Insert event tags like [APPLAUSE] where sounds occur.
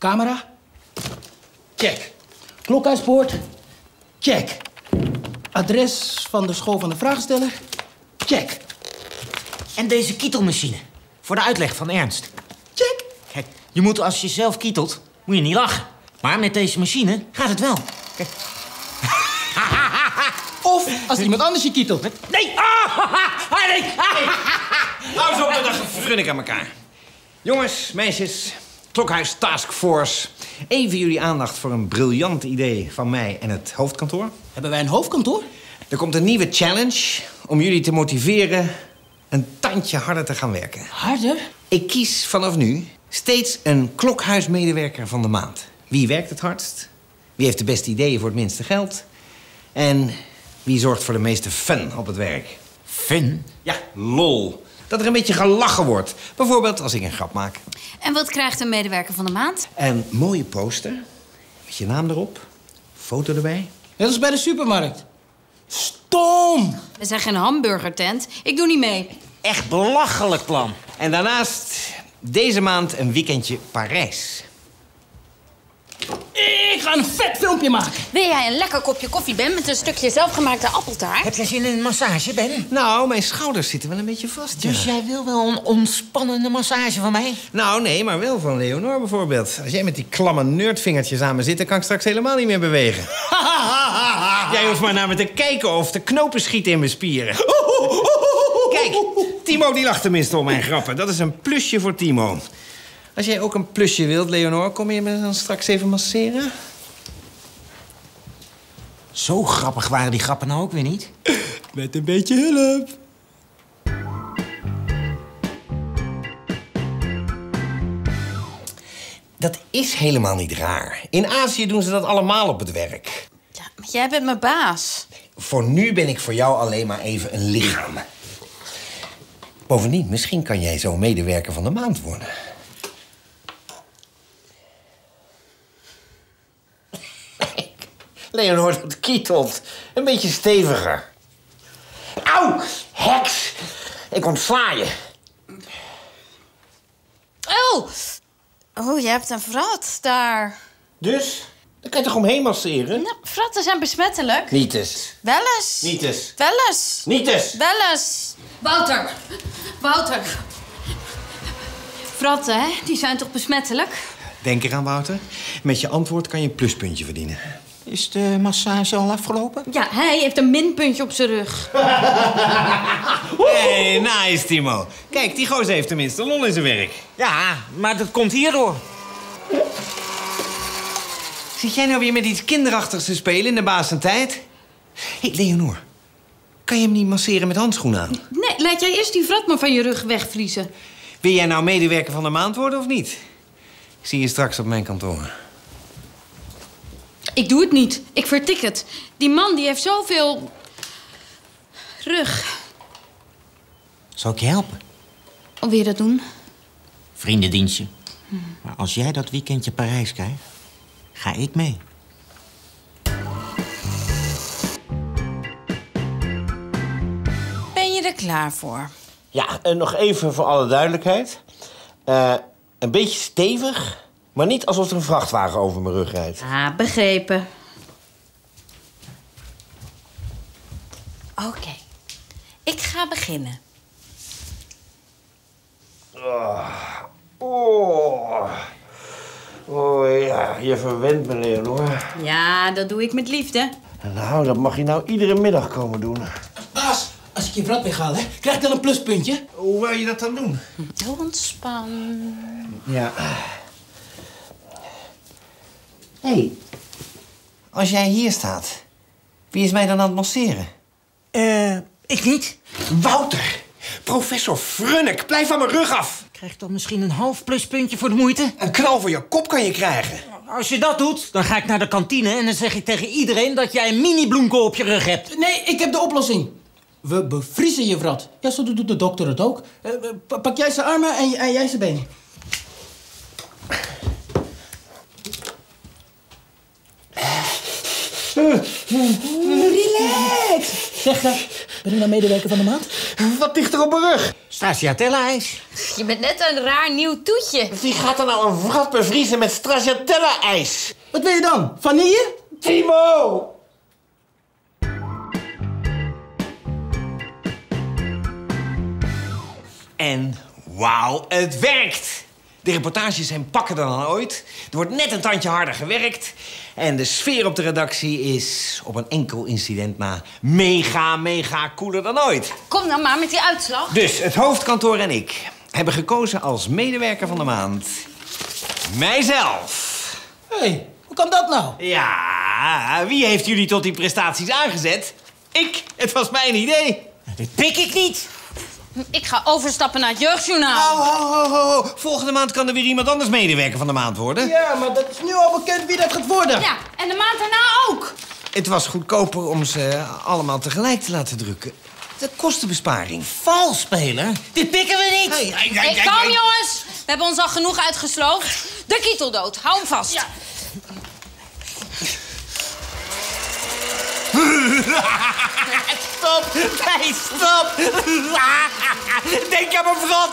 Camera? Check. Klokhuispoort? Check. Adres van de school van de vraagsteller? Check. En deze kietelmachine. Voor de uitleg van Ernst. Check. Kijk, je moet als je zelf kietelt, moet je niet lachen. Maar met deze machine gaat het wel. Kijk. [LAUGHS] Of als iemand anders je kietelt. Nee! Ah, ah, nee! Hou eens op met dat frunnik aan elkaar. Jongens, meisjes, Klokhuis Task Force. Even jullie aandacht voor een briljant idee van mij en het hoofdkantoor. Hebben wij een hoofdkantoor? Er komt een nieuwe challenge om jullie te motiveren een tandje harder te gaan werken. Harder? Ik kies vanaf nu steeds een klokhuismedewerker van de maand. Wie werkt het hardst? Wie heeft de beste ideeën voor het minste geld? En wie zorgt voor de meeste fun op het werk? Fun? Ja, lol. Dat er een beetje gelachen wordt. Bijvoorbeeld als ik een grap maak. En wat krijgt een medewerker van de maand? Een mooie poster met je naam erop, foto erbij. Net als bij de supermarkt. Stom! We zijn geen hamburgertent. Ik doe niet mee. Echt belachelijk plan. En daarnaast deze maand een weekendje Parijs. Ik ga een vet filmpje maken. Wil jij een lekker kopje koffie, Ben, met een stukje zelfgemaakte appeltaart? Heb jij zin in een massage, Ben? Nou, mijn schouders zitten wel een beetje vast, ja. Dus jij wil wel een ontspannende massage van mij? Nou, nee, maar wel van Leonor bijvoorbeeld. Als jij met die klamme nerdvingertjes aan me zit... dan kan ik straks helemaal niet meer bewegen. [LAUGHS] jij hoeft maar naar me te kijken of de knopen schieten in mijn spieren. Kijk, Timo die lacht tenminste om mijn grappen. Dat is een plusje voor Timo. Als jij ook een plusje wilt, Leonor, kom je me dan straks even masseren? Zo grappig waren die grappen nou ook weer niet. [LAUGHS] Met een beetje hulp. Dat is helemaal niet raar. In Azië doen ze dat allemaal op het werk. Ja, maar jij bent mijn baas. Voor nu ben ik voor jou alleen maar even een lichaam. Bovendien, misschien kan jij zo medewerker van de maand worden. Leonor, dat kietelt. Een beetje steviger. Auw, heks. Ik ontsla je. Oh! Oh, je hebt een vrat daar. Dus? Dan kan je toch omheen masseren? Nou, vratten zijn besmettelijk. Niet eens. Wel eens. Niet eens. Wel eens. Niet eens. Wel eens. Wouter. Wouter. Vratten, hè? Die zijn toch besmettelijk? Denk eraan, Wouter. Met je antwoord kan je een pluspuntje verdienen. Is de massage al afgelopen? Ja, hij heeft een minpuntje op zijn rug. [LAUGHS] Hey, nice, Timo. Kijk, die gozer heeft tenminste lol in zijn werk. Ja, maar dat komt hierdoor. Zit jij nou weer met iets kinderachtigs te spelen in de baas tijd? Hé, hey, Leonor. Kan je hem niet masseren met handschoenen aan? Nee, laat jij eerst die vrat maar van je rug wegvriezen. Wil jij nou medewerker van de maand worden of niet? Ik zie je straks op mijn kantoor. Ik doe het niet. Ik vertik het. Die man die heeft zoveel... rug. Zal ik je helpen? Hoe wil je dat doen? Vriendendienstje. Maar als jij dat weekendje Parijs krijgt, ga ik mee. Ben je er klaar voor? Ja, en nog even voor alle duidelijkheid. Eh, een beetje stevig, maar niet alsof er een vrachtwagen over mijn rug rijdt. Ah, begrepen. Oké. Ik ga beginnen. Oh. Oh ja, je verwendt me, Leonor. Ja, dat doe ik met liefde. Nou, dat mag je nou iedere middag komen doen. Baas, als ik je vrat weghaal, hè, krijg ik dan een pluspuntje? Hoe wil je dat dan doen? Ontspan. Ja. Hé, hey, als jij hier staat, wie is mij dan aan het masseren? Eh, ik niet. Wouter! Professor Frunnik, blijf van mijn rug af! Krijg ik dan misschien een half pluspuntje voor de moeite? Een knal voor je kop kan je krijgen. Als je dat doet, dan ga ik naar de kantine en dan zeg ik tegen iedereen dat jij een mini-bloemkool op je rug hebt. Nee, ik heb de oplossing. We bevriezen je vrat. Ja, zo doet de dokter het ook. Eh, eh, pa- pak jij zijn armen en, en jij zijn benen. Relax. Zeg, eh, ben je nou medewerker van de maand? Wat dichter op mijn rug. Stracciatella-ijs. Je bent net een raar nieuw toetje. Wie gaat er nou een wrat bevriezen met stracciatella-ijs? Wat wil je dan? Vanille? Timo! En wauw, het werkt! De reportages zijn pakkender dan ooit. Er wordt net een tandje harder gewerkt. En de sfeer op de redactie is op een enkel incident na mega, mega cooler dan ooit. Kom nou maar met die uitslag. Dus het hoofdkantoor en ik hebben gekozen als medewerker van de maand... mijzelf. Hé, hey, hoe kan dat nou? Ja, wie heeft jullie tot die prestaties aangezet? Ik. Het was mijn idee. Dit pik ik niet. Ik ga overstappen naar het jeugdjournaal. Oh, ho, ho, ho, ho. Volgende maand kan er weer iemand anders medewerker van de maand worden. Ja, maar dat is nu al bekend wie dat gaat worden. Ja, en de maand daarna ook. Het was goedkoper om ze allemaal tegelijk te laten drukken. De kostenbesparing. Vals spelen? Dit pikken we niet. Hey, kom jongens. We hebben ons al genoeg uitgesloofd. De kieteldood. Hou hem vast. [LAUGHS] stop. Nee, stop. [LAUGHS] Denk aan mijn vrot.